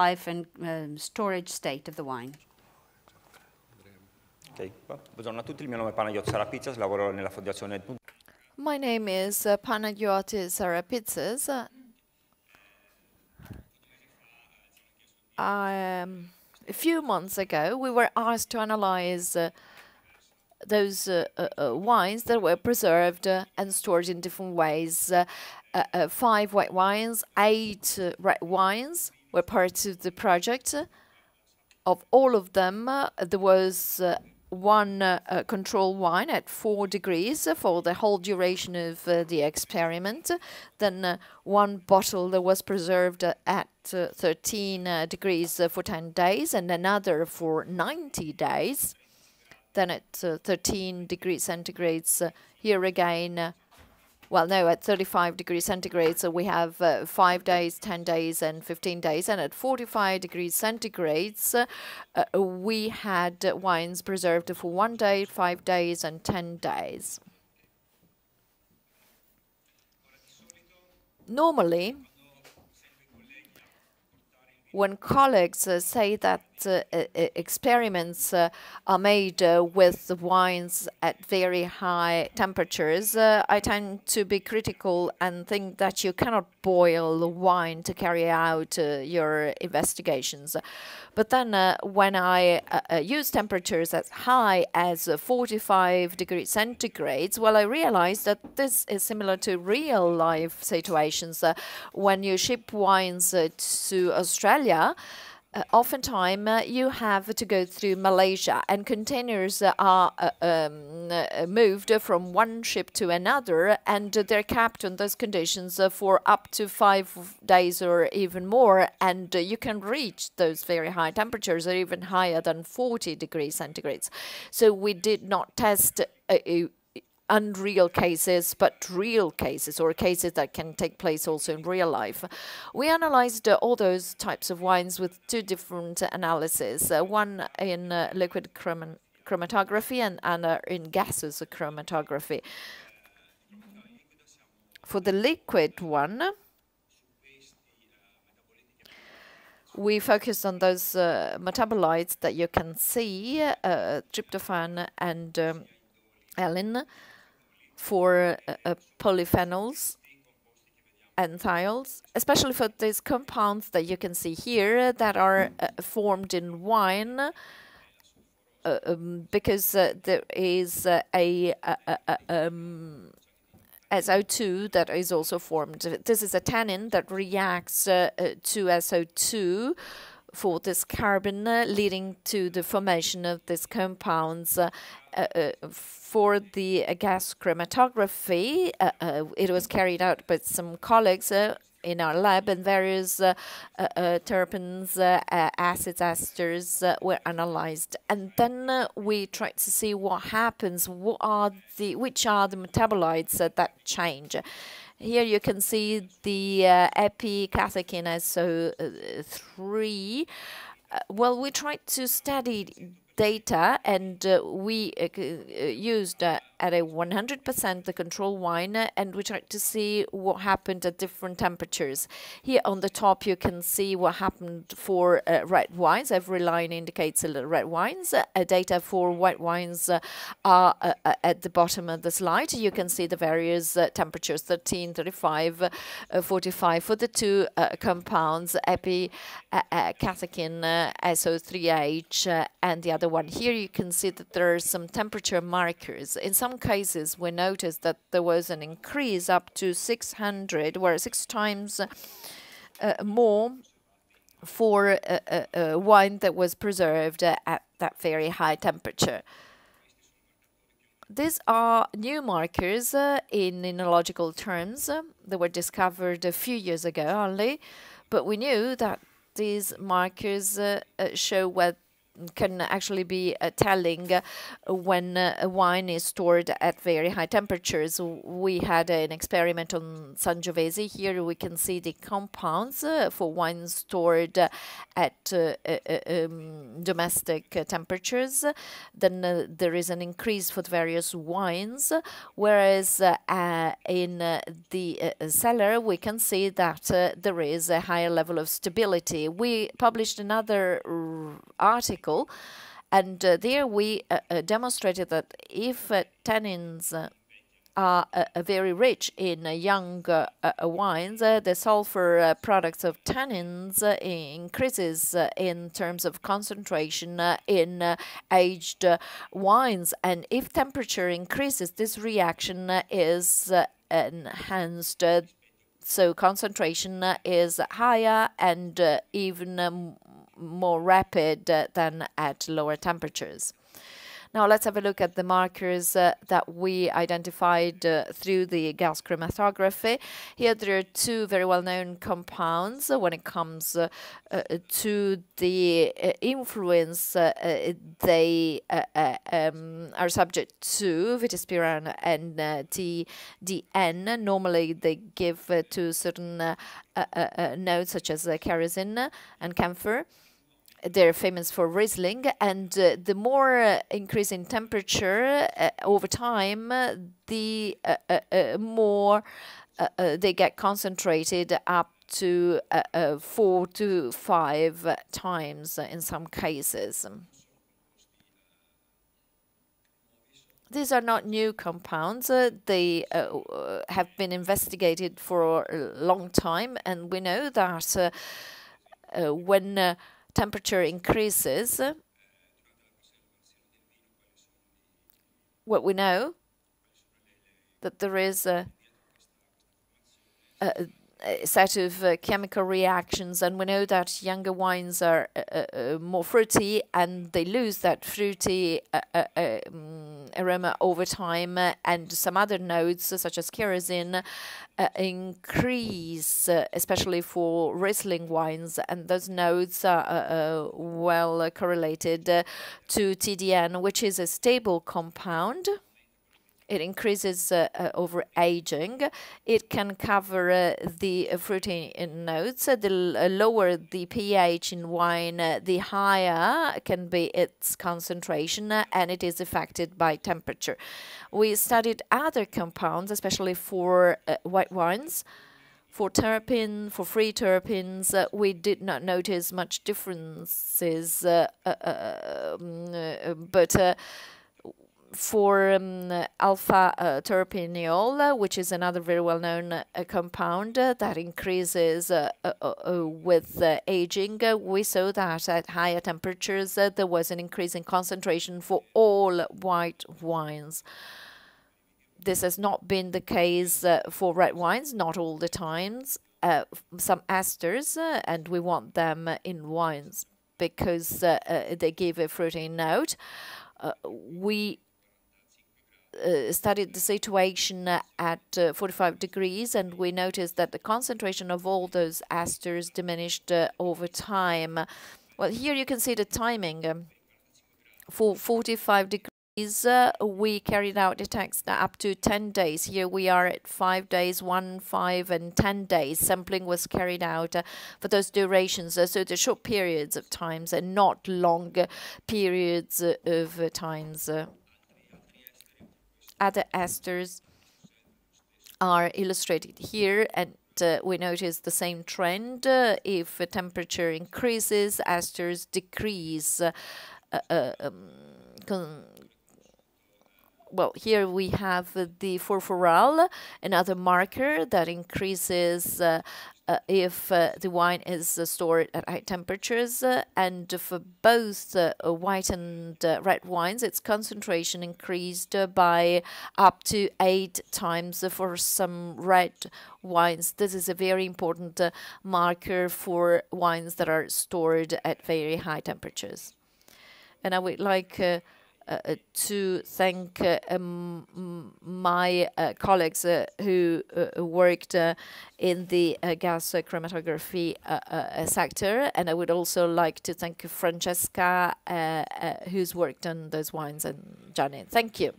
life and um, storage state of the wine. Buongiorno a tutti, il mio nome è Panagiotis Arapitsas, lavoro nella fondazione My name is uh, Panagiotis Arapitsas. Um, a few months ago, we were asked to analyze uh, those uh, uh, uh wines that were preserved uh, and stored in different ways. five white wines, eight red wines were part of the project. Of all of them, there was one uh, control wine at 4 degrees for the whole duration of uh, the experiment. Then uh, one bottle that was preserved at uh, 13 uh, degrees uh, for 10 days and another for 90 days. Then at 13 degrees centigrades, here again well, no, at 35 degrees centigrade, so we have uh, 5 days, 10 days, and 15 days. And at 45 degrees centigrade, uh, we had wines preserved for 1 day, 5 days, and 10 days. Normally, when colleagues uh, say that uh, experiments uh, are made uh, with wines at very high temperatures, uh, I tend to be critical and think that you cannot boil the wine to carry out uh, your investigations. But then when I use temperatures as high as 45 degrees centigrade, well, I realized that this is similar to real life situations. when you ship wines to Australia, uh, oftentimes uh, you have to go through Malaysia, and containers are uh, um, moved from one ship to another, and they're kept in those conditions for up to five days or even more. And you can reach those very high temperatures, or even higher than 40 degrees centigrades. So we did not test unreal cases, but real cases or cases that can take place also in real life. We analyzed uh, all those types of wines with two different analyses, uh, one in uh, liquid chrom chromatography and, uh, in gaseous chromatography. For the liquid one, we focused on those uh, metabolites that you can see, uh, tryptophan and um, for uh, uh, polyphenols and thiols, especially for these compounds that you can see here that are uh, formed in wine, uh, um, because uh, there is a um, SO2 that is also formed. This is a tannin that reacts to SO2 for this carbon, leading to the formation of these compounds uh, uh, for the uh, gas chromatography, it was carried out by some colleagues in our lab, and various uh, uh, terpenes, uh, acids, esters were analyzed. And then we tried to see what happens, what are the, which are the metabolites that change. Here you can see the epicatechin SO3. well, we tried to study data and uh, we uh, uh used uh, at a 100% the control wine and we tried to see what happened at different temperatures. Here on the top you can see what happened for uh, red wines. Every line indicates a red wines. Uh, data for white wines uh, are uh, uh, at the bottom of the slide. You can see the various uh, temperatures 13, 35, 45 for the two compounds epi catechin SO3H and the other one. Here you can see that there are some temperature markers. In some some cases, we noticed that there was an increase up to 600, where six times uh, more for a, a, a, wine that was preserved uh, at that very high temperature. These are new markers uh, in enological terms. Uh, they were discovered a few years ago only, but we knew that these markers uh, uh, show what can actually be uh, telling when uh, wine is stored at very high temperatures. We had an experiment on Sangiovese. Here we can see the compounds uh, for wines stored at um, domestic temperatures. Then there is an increase for the various wines, whereas in the cellar we can see that there is a higher level of stability. We published another article, and uh, there we uh, uh, demonstrated that if uh, tannins uh, are uh, uh, very rich in uh, young uh, wines, the sulfur products of tannins increases in terms of concentration in aged wines. And if temperature increases, this reaction is enhanced so concentration is higher and even um, more rapid uh, than at lower temperatures. Now let's have a look at the markers uh, that we identified uh, through the gas chromatography. Here there are two very well-known compounds when it comes uh, uh, to the uh, influence they um, are subject to, vitispirane and TDN. Normally they give to certain notes such as kerosene and camphor they're famous for Riesling, and uh, the more uh, increase in temperature uh, over time, the uh, uh, uh, more they get concentrated up to four to five times in some cases. These are not new compounds. they have been investigated for a long time, and we know that when temperature increases, what we know that there is a, a, set of uh, chemical reactions, and we know that younger wines are uh, uh, uh more fruity and they lose that fruity um, aroma over time, and some other notes, such as kerosene, increase, especially for Riesling wines, and those notes are well correlated to TDN, which is a stable compound. It increases uh, uh, over aging. It can cover uh, the fruity notes. the lower the pH in wine, the higher can be its concentration, and it is affected by temperature. We studied other compounds, especially for white wines for terpene, for free terpenes, uh, we did not notice much differences, uh, uh, um, but for um, alpha uh, terpineol, which is another very well-known uh, compound uh, that increases uh, uh, uh, with aging, we saw that at higher temperatures there was an increase in concentration for all white wines. This has not been the case for red wines, not all the times. some esters, and we want them in wines because they give a fruity note. we uh, studied the situation at uh, 45 degrees and we noticed that the concentration of all those esters diminished uh, over time. Well, here you can see the timing. Um, for 45 degrees, uh, we carried out the up to 10 days. Here we are at 5 days, 1, 5 and 10 days. Sampling was carried out uh, for those durations, uh, so the short periods of times and not long periods of times other esters are illustrated here and uh, we notice the same trend. Uh, if temperature increases, esters decrease. Uh, uh um, well, here we have the furfural, another marker that increases uh, uh, if uh, the wine is uh, stored at high temperatures. Uh, and for both uh, white and red wines, its concentration increased by up to eight times for some red wines. This is a very important marker for wines that are stored at very high temperatures. And I would like to thank uh, um, my uh, colleagues uh, who uh, worked uh, in the uh, gas uh, chromatography uh, uh, uh, sector, and I would also like to thank Francesca, uh, uh, who's worked on those wines, and Johnny. Thank you.